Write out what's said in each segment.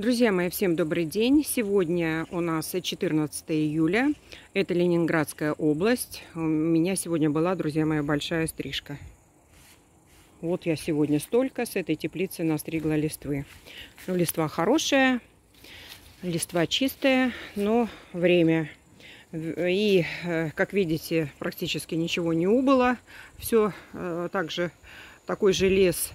Друзья мои, всем добрый день. Сегодня у нас 14 июля. Это Ленинградская область. У меня сегодня была, друзья мои, большая стрижка. Вот я сегодня столько с этой теплицы настригла листвы. Ну, листва хорошая, листва чистая, но время. И, э, как видите, практически ничего не убыло. Все э, также такой же лес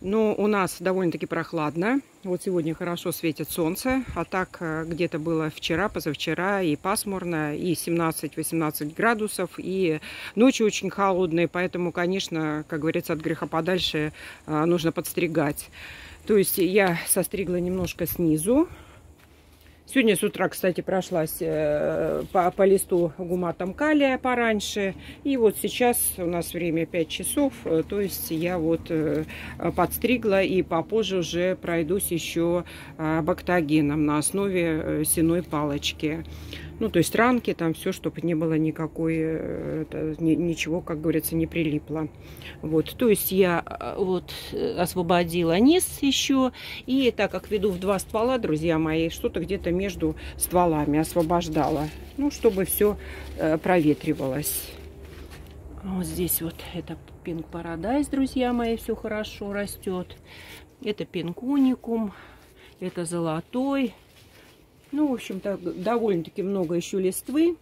но у нас довольно-таки прохладно. Вот сегодня хорошо светит солнце, а так э, где-то было вчера, позавчера и пасмурно, и 17-18 градусов, и ночи очень холодные, поэтому, конечно, как говорится, от греха подальше э, нужно подстригать. То есть я состригла немножко снизу, Сегодня с утра, кстати, прошлась э, по, по листу гуматом калия пораньше. И вот сейчас у нас время 5 часов. Э, то есть я вот э, подстригла и попозже уже пройдусь еще бактогеном на основе сеной палочки. Ну, то есть ранки, там все, чтобы не было никакой, э, это, ничего, как говорится, не прилипло. Вот, то есть я э, вот э, освободила низ еще. И так как веду в два ствола, друзья мои, что-то где-то между стволами освобождала. Ну, чтобы все проветривалось. Вот здесь вот это пинг парадайз, друзья мои, все хорошо растет. Это пинкуникум, это золотой. Ну, в общем-то, довольно-таки много еще листвы.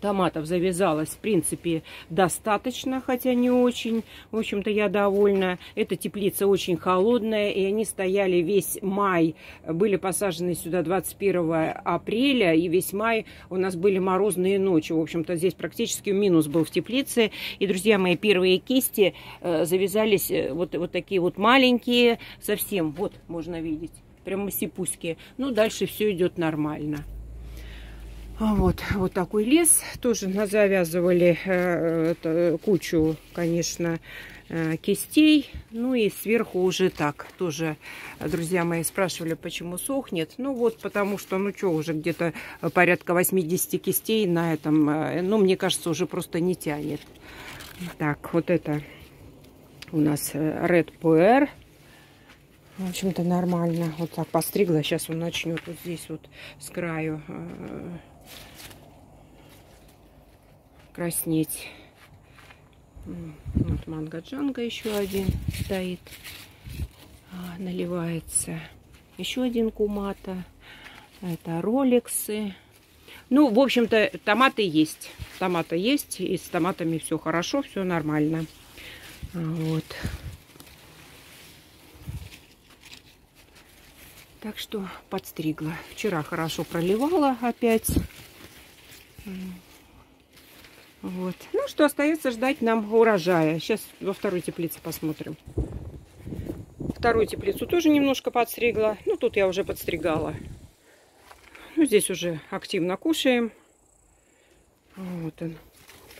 Томатов завязалось, в принципе, достаточно, хотя не очень. В общем-то, я довольна. Эта теплица очень холодная, и они стояли весь май. Были посажены сюда 21 апреля, и весь май у нас были морозные ночи. В общем-то, здесь практически минус был в теплице. И, друзья мои, первые кисти э, завязались э, вот, вот такие вот маленькие, совсем, вот, можно видеть прямо сипуськи. Ну, дальше все идет нормально. А вот, вот такой лес. Тоже завязывали э, кучу, конечно, э, кистей. Ну и сверху уже так. Тоже, друзья мои, спрашивали, почему сохнет. Ну вот, потому что, ну что, уже где-то порядка 80 кистей на этом. Э, ну, мне кажется, уже просто не тянет. Так, вот это у нас э, Red Puer. В общем-то, нормально. Вот так постригла. Сейчас он начнет вот здесь вот с краю э, краснеть. Вот манго джанга еще один стоит. А, наливается. Еще один кумата. Это роликсы. Ну, в общем-то, томаты есть. Томаты есть. И с томатами все хорошо, все нормально. Вот. Так что подстригла. Вчера хорошо проливала опять. Вот. Ну что, остается ждать нам урожая. Сейчас во второй теплице посмотрим. Вторую теплицу тоже немножко подстригла. Ну, тут я уже подстригала. Ну, здесь уже активно кушаем. Вот он.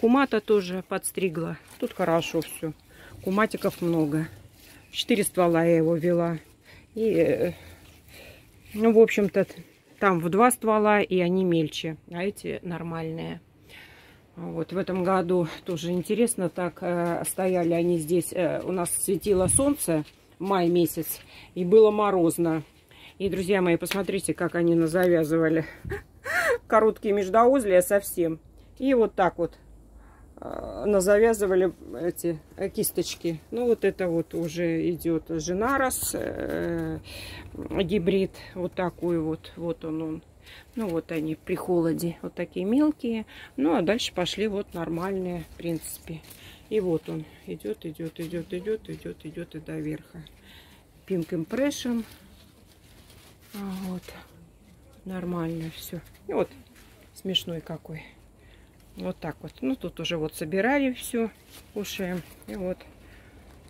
Кумата тоже подстригла. Тут хорошо все. Куматиков много. Четыре ствола я его вела. И э, ну, в общем-то, там в два ствола, и они мельче, а эти нормальные. Вот в этом году тоже интересно, так э, стояли они здесь, э, у нас светило солнце, май месяц, и было морозно. И, друзья мои, посмотрите, как они назавязывали короткие междоузлия совсем. И вот так вот назавязывали эти э, кисточки. Ну, вот это вот уже идет Женарос, э, гибрид, вот такой вот, вот он, он. Ну, вот они при холоде, вот такие мелкие. Ну, а дальше пошли вот нормальные, в принципе. И вот он идет, идет, идет, идет, идет, идет и до верха. Pink Impression. Вот. Нормально все. И вот смешной какой. Вот так вот. Ну, тут уже вот собирали все, кушаем. И вот,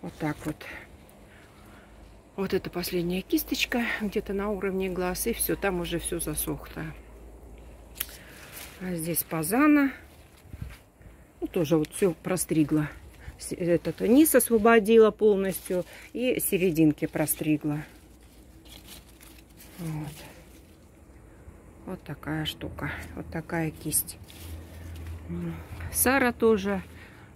вот так вот. Вот это последняя кисточка, где-то на уровне глаз. И все, там уже все засохло. А здесь пазана. Ну, тоже вот все простригла. Этот низ освободила полностью. И серединки простригла. Вот. Вот такая штука. Вот такая кисть. Сара тоже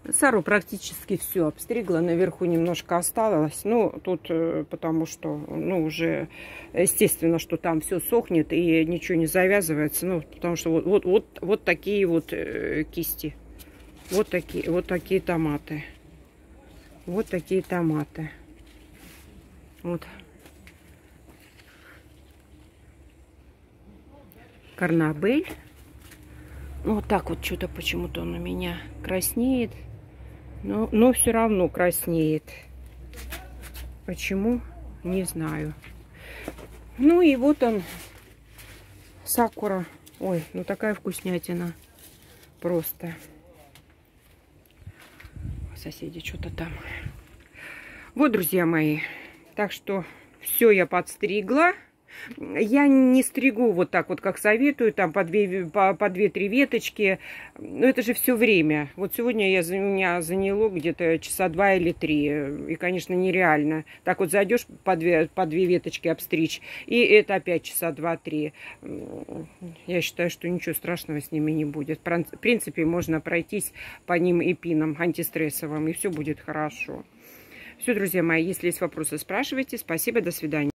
Сару практически все обстригла, наверху немножко осталось. Ну, тут э, потому что, ну, уже естественно, что там все сохнет и ничего не завязывается. Ну, потому что вот, вот, вот, вот такие вот э, кисти. Вот такие, вот такие томаты. Вот такие томаты. Вот. Карнабель. Ну, вот так вот что-то почему-то он у меня краснеет. Но, но все равно краснеет. Почему? Не знаю. Ну и вот он, сакура. Ой, ну такая вкуснятина. Просто. Соседи что-то там. Вот, друзья мои. Так что все я подстригла. Я не стригу вот так вот, как советую, там по две-три по, по две, веточки. Но это же все время. Вот сегодня я, у меня заняло где-то часа два или три. И, конечно, нереально. Так вот зайдешь по две, по две веточки обстричь. И это опять часа два-три. Я считаю, что ничего страшного с ними не будет. В принципе, можно пройтись по ним эпином антистрессовым. И все будет хорошо. Все, друзья мои, если есть вопросы, спрашивайте. Спасибо, до свидания.